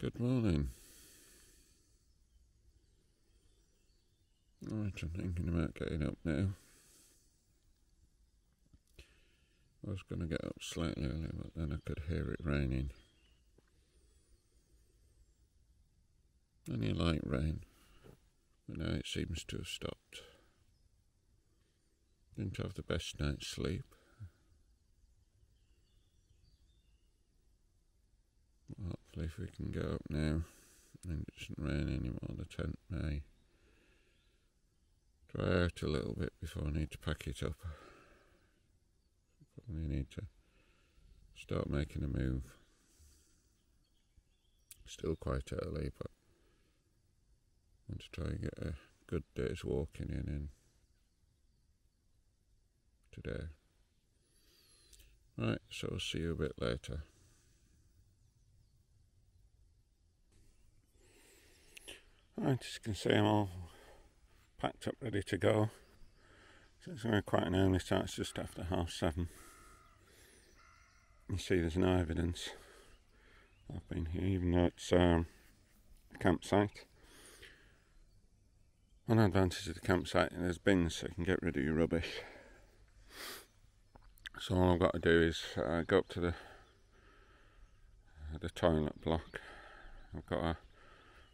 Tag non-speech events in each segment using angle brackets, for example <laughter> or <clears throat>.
Good morning. Right, I'm thinking about getting up now. I was going to get up slightly earlier, but then I could hear it raining. Only light rain, but now it seems to have stopped. Didn't have the best night's sleep. Hopefully, if we can go up now and it doesn't rain anymore, the tent may dry out a little bit before I need to pack it up. Probably need to start making a move. Still quite early, but I want to try and get a good day's walking in in today. Right, so I'll see you a bit later. As you can see, I'm all packed up, ready to go. So it's going quite an early start, it's just after half seven. You see, there's no evidence I've been here, even though it's um, a campsite. One advantage of the campsite, is there's bins so you can get rid of your rubbish. So all I've got to do is uh, go up to the the toilet block. I've got a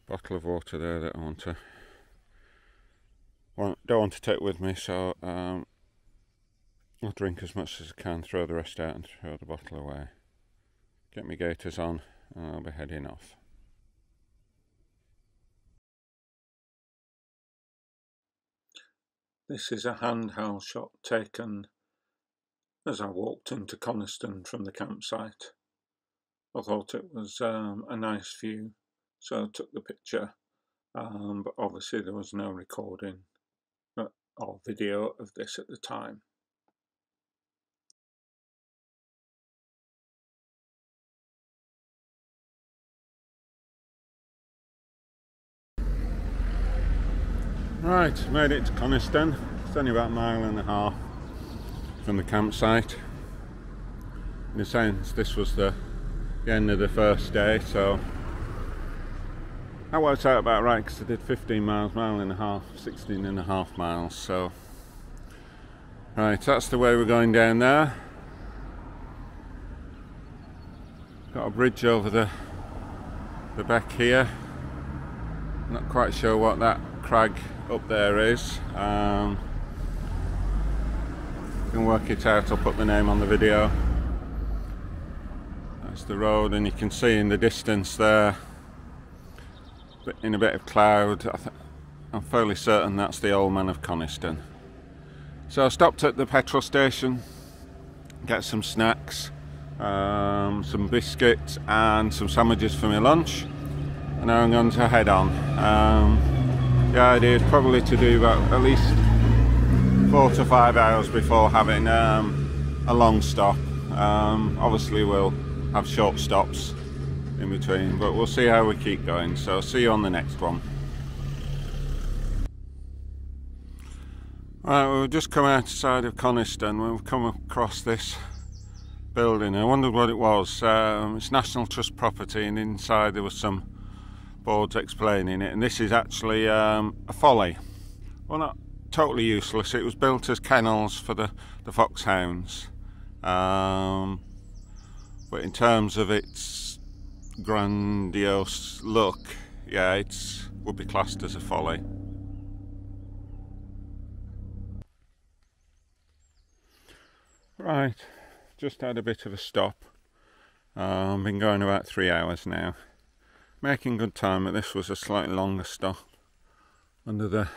bottle of water there that I want to want, don't want to take with me so um, I'll drink as much as I can throw the rest out and throw the bottle away. Get my gaiters on and I'll be heading off. This is a handheld shot taken as I walked into Coniston from the campsite. I thought it was um, a nice view so I took the picture, um, but obviously there was no recording uh, or video of this at the time. Right, made it to Coniston. It's only about a mile and a half from the campsite. In a sense, this was the, the end of the first day, so that works out about right because I did 15 miles, mile and a half, 16 and a half miles. So, right, that's the way we're going down there. Got a bridge over the the back here. Not quite sure what that crag up there is. Um, can work it out. I'll put the name on the video. That's the road, and you can see in the distance there in a bit of cloud. I am fairly certain that's the old man of Coniston. So I stopped at the petrol station, get some snacks, um, some biscuits and some sandwiches for my lunch. And now I'm going to head on. Um, the idea is probably to do about at least four to five hours before having um, a long stop. Um, obviously we'll have short stops in between, but we'll see how we keep going. So I'll see you on the next one. Right, we've just come outside of Coniston. We've come across this building. I wondered what it was. Um, it's National Trust property, and inside there was some boards explaining it. And this is actually um, a folly. Well, not totally useless. It was built as kennels for the the foxhounds. Um, but in terms of its grandiose look, yeah, it would be classed as a folly. Right, just had a bit of a stop. I've been going about three hours now. Making good time, but this was a slightly longer stop under the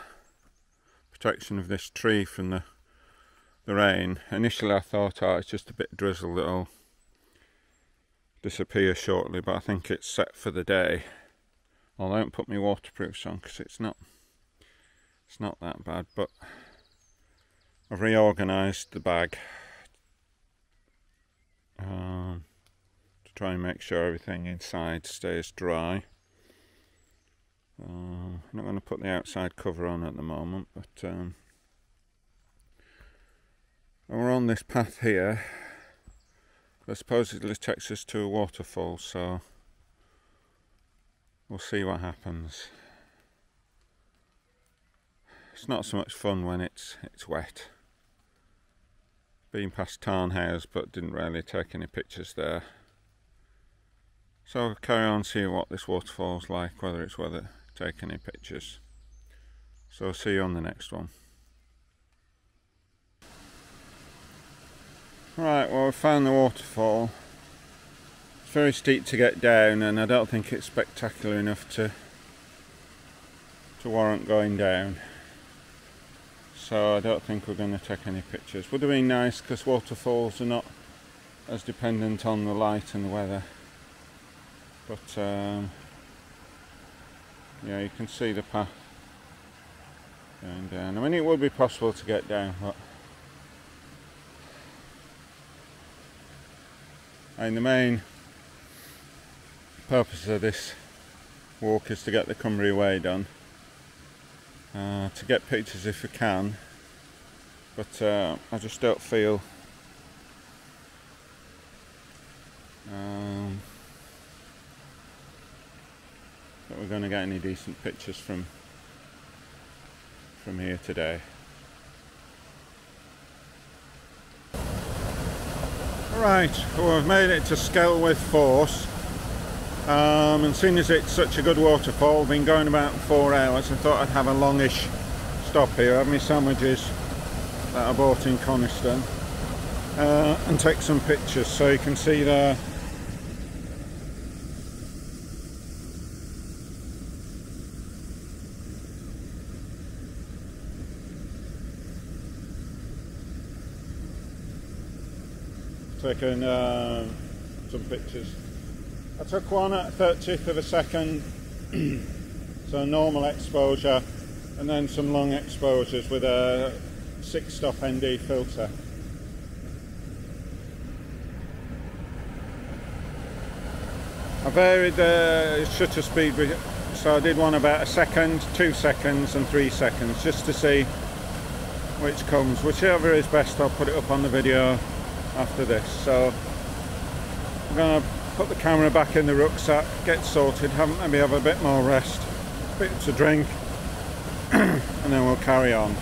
protection of this tree from the the rain. Initially I thought, oh, it's just a bit drizzle that'll disappear shortly but I think it's set for the day. I don't put my waterproofs on because it's not it's not that bad but I've reorganized the bag um, to try and make sure everything inside stays dry. Uh, I'm not going to put the outside cover on at the moment but um, we're on this path here supposedly takes us to a waterfall so we'll see what happens. It's not so much fun when it's it's wet. Been past Tarn Hows but didn't really take any pictures there. So I'll carry on seeing what this waterfall's like, whether it's it take any pictures. So I'll see you on the next one. Right, well we found the waterfall. It's very steep to get down and I don't think it's spectacular enough to to warrant going down. So I don't think we're going to take any pictures. Would have been nice because waterfalls are not as dependent on the light and the weather. But um, yeah, you can see the path going down. I mean, it would be possible to get down, but and the main purpose of this walk is to get the Cumbria Way done. Uh, to get pictures if we can, but uh, I just don't feel um, that we're going to get any decent pictures from from here today. Right, well I've made it to Skelwith Force. Um, and seeing as it's such a good waterfall, been going about four hours, I thought I'd have a longish stop here, have my sandwiches that I bought in Coniston uh, and take some pictures. So you can see there taking uh, some pictures. I took one at 30th of a second, <clears throat> so normal exposure, and then some long exposures with a six stop ND filter. I varied the shutter speed, so I did one about a second, two seconds and three seconds, just to see which comes. Whichever is best, I'll put it up on the video after this. So I'm going to put the camera back in the rucksack, get sorted, have, maybe have a bit more rest, a bit to drink, <clears throat> and then we'll carry on.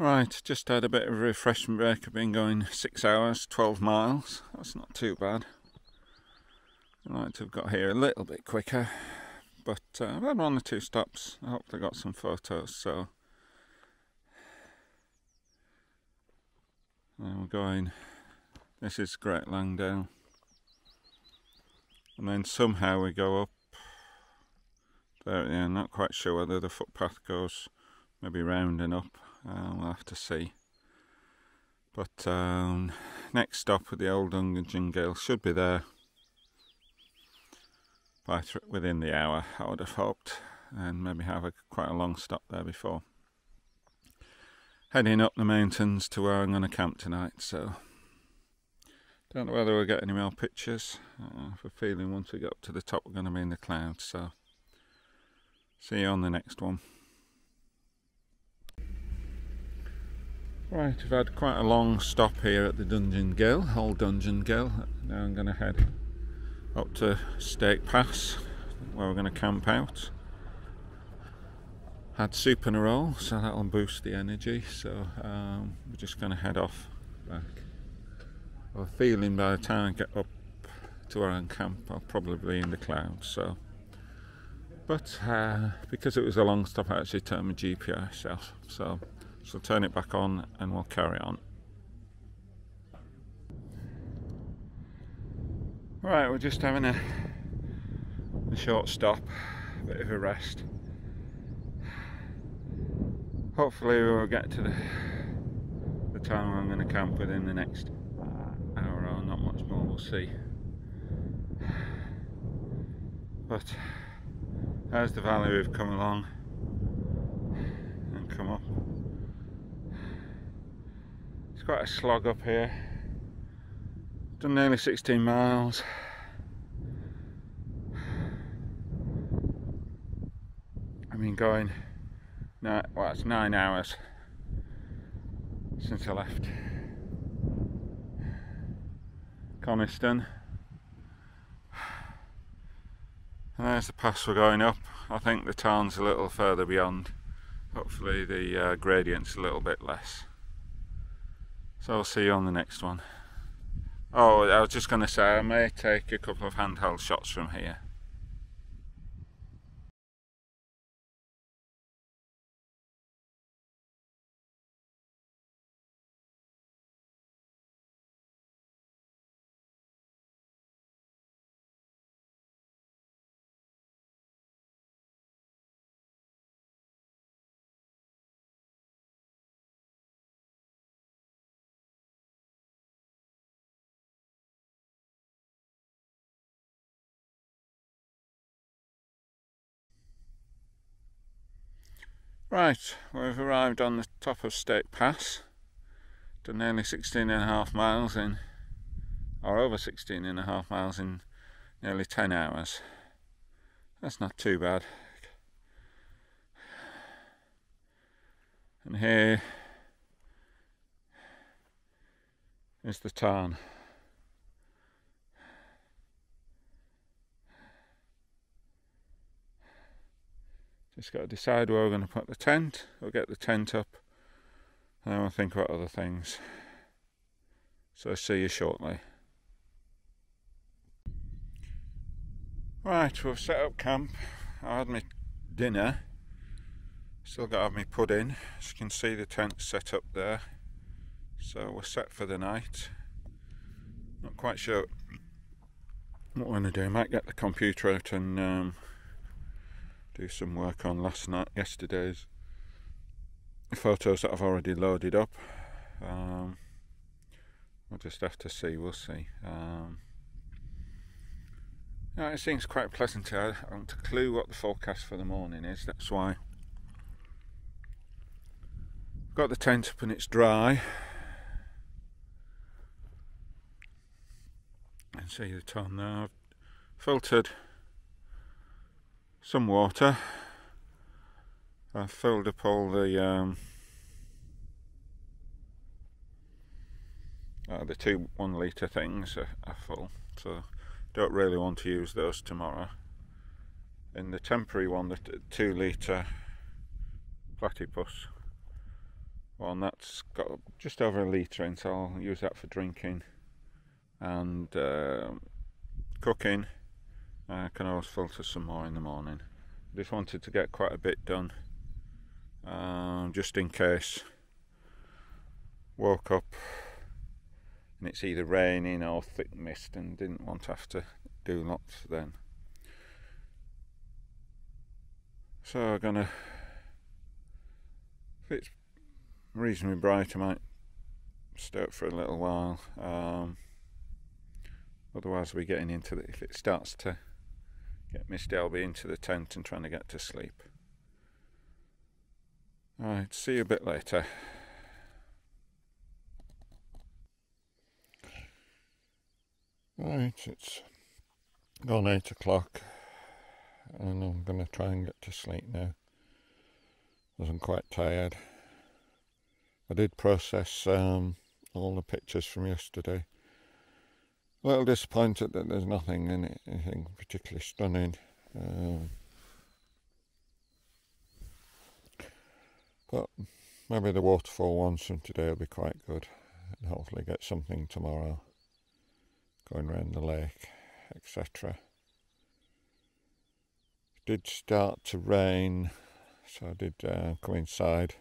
Right, just had a bit of a refreshment break. I've been going six hours, 12 miles. That's not too bad. I'd like to have got here a little bit quicker, but uh, I've had one or two stops. I hopefully got some photos, so. And we're going, this is Great Langdale. And then somehow we go up there, yeah, not quite sure whether the footpath goes maybe round and up uh, we'll have to see. But um, next stop with the old Gale should be there by th within the hour, I would have hoped, and maybe have a, quite a long stop there before. Heading up the mountains to where I'm going to camp tonight, so don't know whether we'll get any more pictures. Uh, I have a feeling once we get up to the top we're going to be in the clouds, so see you on the next one. Right, we've had quite a long stop here at the Dungeon Gill, old Dungeon Gill. Now I'm going to head up to Stake Pass, where we're going to camp out. Had soup and a roll, so that'll boost the energy. So um, we're just going to head off back. I have a feeling by the time I get up to our I camp, I'll probably be in the clouds. So, but uh, because it was a long stop, I actually turned my GPS off. So so turn it back on and we'll carry on. Right, we're just having a, a short stop, a bit of a rest. Hopefully we'll get to the, the time I'm going to camp within the next hour or not much more, we'll see. But there's the valley we've come along and come up. It's quite a slog up here. Done nearly 16 miles. I mean going, no, well it's nine hours since I left Coniston. And there's the pass we're going up. I think the tarn's a little further beyond. Hopefully the uh, gradient's a little bit less. So I'll see you on the next one. Oh, I was just going to say I may take a couple of handheld shots from here. Right, we've arrived on the top of Stake Pass. Done nearly 16 and a half miles in, or over 16 and a half miles in nearly 10 hours. That's not too bad. And here is the tarn. Just got to decide where we're going to put the tent. We'll get the tent up and then we'll think about other things. So see you shortly. Right, we've set up camp. I had my dinner. Still got to have my pudding. As you can see the tent's set up there. So we're set for the night. Not quite sure what we're going to do. Might get the computer out and um, do some work on last night, yesterday's photos that I've already loaded up. Um, we'll just have to see, we'll see. Um, yeah, it seems quite pleasant. I haven't a clue what the forecast for the morning is, that's why. Got the tent up and it's dry. And see the tarn there. I've filtered some water. I filled up all the um, uh, the two one litre things are, are, full, so don't really want to use those tomorrow. In the temporary one, the two litre platypus one, that's got just over a litre in, so I'll use that for drinking and uh, cooking I can always filter some more in the morning. Just wanted to get quite a bit done, um, just in case. Woke up and it's either raining or thick mist, and didn't want to have to do lots then. So I'm gonna. If it's reasonably bright, I might stay up for a little while. Um, otherwise, we're getting into the. If it starts to get Miss Delby into the tent and trying to get to sleep. Alright, see you a bit later. Right, it's gone eight o'clock and I'm going to try and get to sleep now. I'm quite tired. I did process um, all the pictures from yesterday a little disappointed that there's nothing in it, anything particularly stunning. Um, but maybe the waterfall ones from today will be quite good and hopefully get something tomorrow going around the lake, etc. Did start to rain, so I did uh, come inside